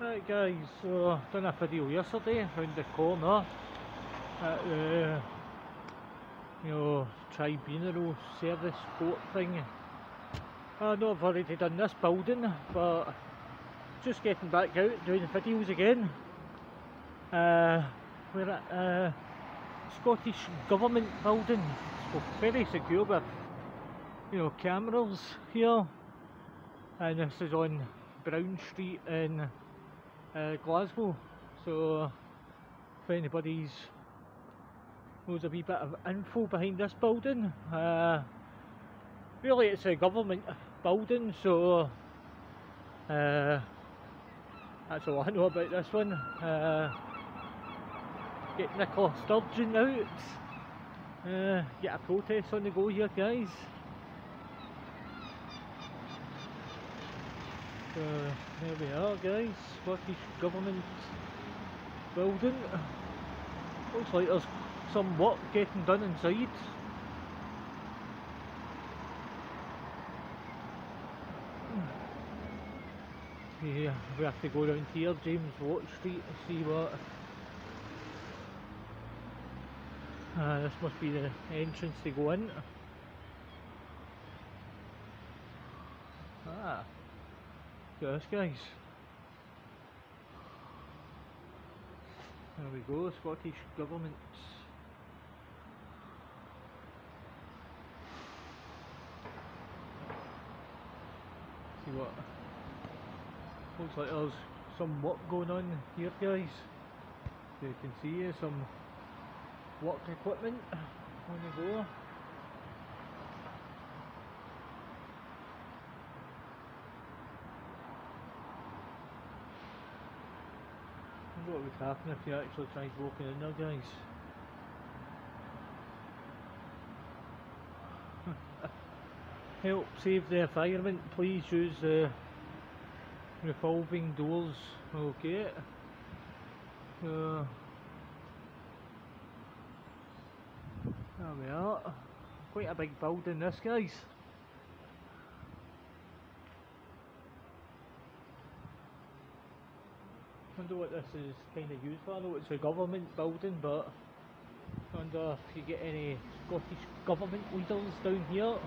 Right guys, so done a video yesterday around the corner at the you know tribunal service court thing. I know I've already done this building but just getting back out doing videos again. Uh, we're at a Scottish Government building, so very secure with you know cameras here and this is on Brown Street in uh, Glasgow. So if anybody's knows a wee bit of info behind this building, uh, really it's a government building, so uh, that's all I know about this one. Uh, get Nicola Sturgeon out, uh, get a protest on the go here, guys. So there we are guys, Scottish Government building. Looks like there's some work getting done inside. Yeah, we have to go around here, James Watt Street, and see what... Uh, this must be the entrance to go in. Ah. Yes guys. There we go, Scottish Government. See what looks like there's some work going on here guys. You can see some work equipment on the go. What would happen if you actually tried walking in there guys. Help save the environment, please use the revolving doors, okay. Uh, there we are, quite a big building this guys. Wonder what this is kind of used for. I know it's a government building, but I wonder if you get any Scottish government leaders down here.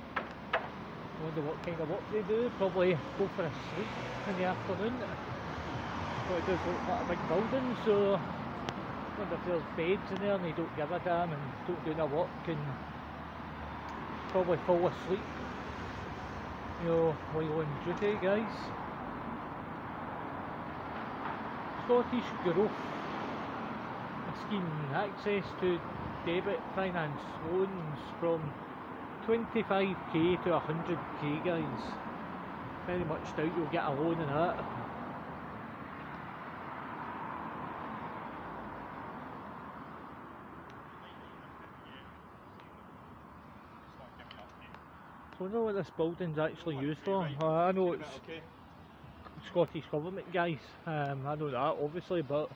I wonder what kind of work they do. Probably go for a sleep in the afternoon. But it does look like a big building, so I wonder if there's beds in there and they don't give a damn and don't do their work and probably fall asleep. You know, while on duty, guys. Scottish Growth Scheme access to debit finance loans from 25k to 100k guys. Very much doubt you'll get a loan in that. I know what this building's actually used for. I know it's Scottish Government guys. Um, I know that obviously, but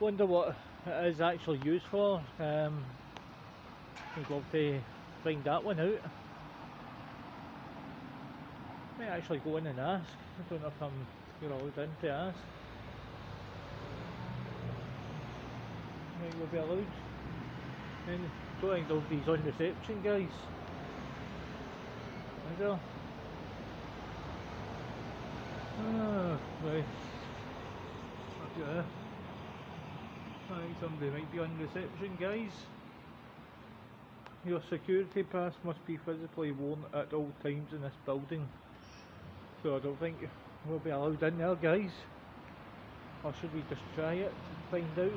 wonder what it is actually used for. Um, I'd love to find that one out. Might actually go in and ask. I don't know if I'm you're allowed in to ask. Might will be allowed. And don't think nobody's on reception guys. Is there? Ah, right. Okay. I think somebody might be on reception, guys. Your security pass must be physically worn at all times in this building. So I don't think we'll be allowed in there, guys. Or should we just try it and find out?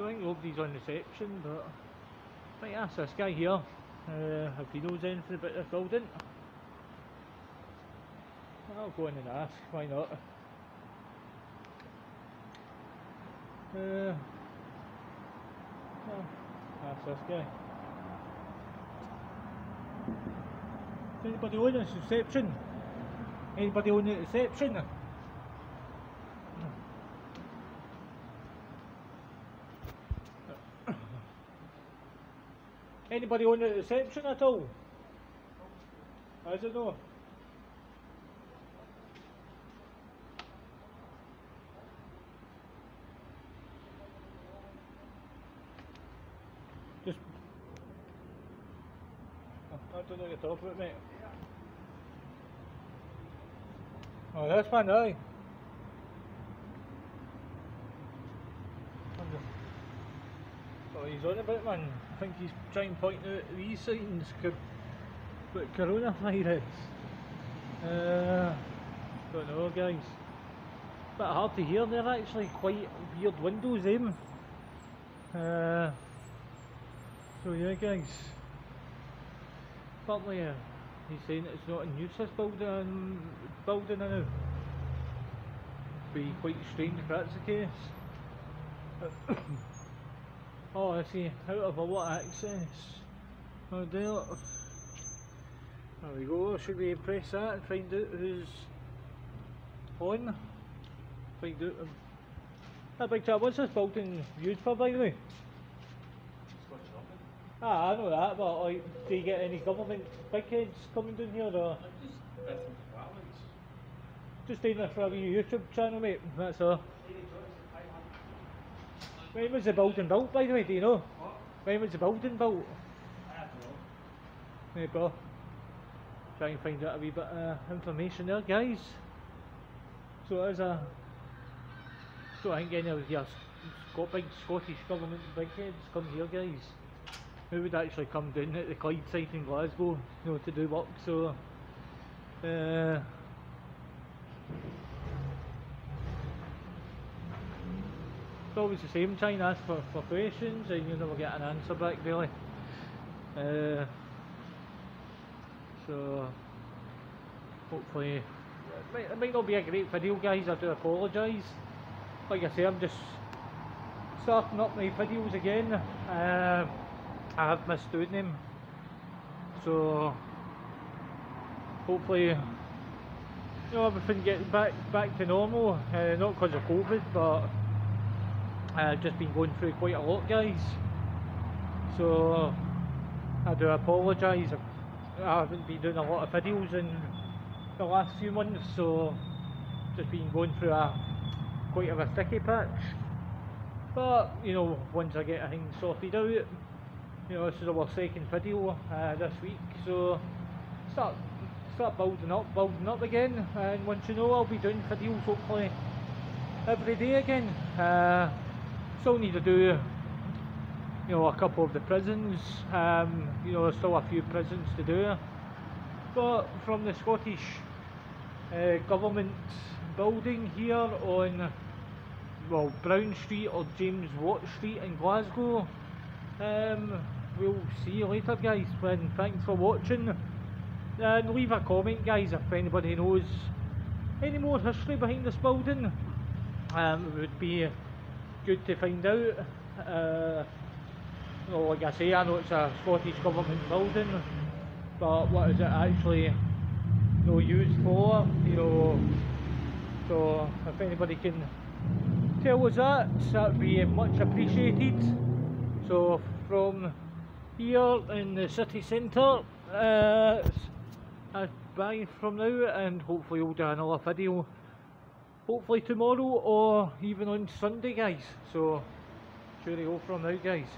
don't think nobody's on reception, but Might ask this guy here uh, if he knows anything about this building. I'll go in and ask, why not? Uh, ask this guy. Is anybody on this reception? Anybody on the reception? Anybody on the reception at all? I don't know. Just. I don't know what you're talking about, mate. Oh, this one, aye. He's on about man. I think he's trying to point out these signs about coronavirus. Uh, don't know, guys. Bit hard to hear there actually. Quite weird windows, them. Uh, so yeah, guys. Apparently, uh, he's saying it's not a this building. Building now. Be quite strange if that's the case. Oh, I see. Out of a what access? Oh dear. There we go. Should we press that and find out who's on? Find out. That big chat. What's this building used for, by the way? Ah, I know that, but like, do you get any government big heads coming down here or? Just doing it for a YouTube channel, mate. That's all. When was the building built, by the way, do you know? What? When was the building built? I don't know. There you go. Try and find out a wee bit of information there, guys. So it is a... So I think any of your big Scottish government big heads come here, guys. Who would actually come down at the Clyde site in Glasgow, you know, to do work, so... Uh, it's always the same trying to ask for, for questions and you never get an answer back really. Uh, so hopefully it might, it might not be a great video guys, I do apologise. Like I say I'm just starting up my videos again. Uh, I have missed doing them. So hopefully you know everything gets back back to normal. Uh, not because of COVID but I've just been going through quite a lot guys. So I do apologise. I haven't been doing a lot of videos in the last few months so just been going through a quite of a sticky patch. But you know once I get things sorted out you know this is our second video uh, this week. So start start building up building up again. And once you know I'll be doing videos hopefully every day again. Uh, still need to do you know a couple of the prisons. Um, you know there's still a few prisons to do. But from the Scottish uh, government building here on well Brown Street or James Watt Street in Glasgow um, we'll see you later guys. And thanks for watching. And leave a comment guys if anybody knows any more history behind this building. Um, it would be good to find out. Uh, well, like I say, I know it's a Scottish government building, but what is it actually know, used for? You know, so if anybody can tell us that, that would be much appreciated. So from here in the city centre, uh, bye from now, and hopefully we'll do another video hopefully tomorrow or even on Sunday guys. So sure to from now guys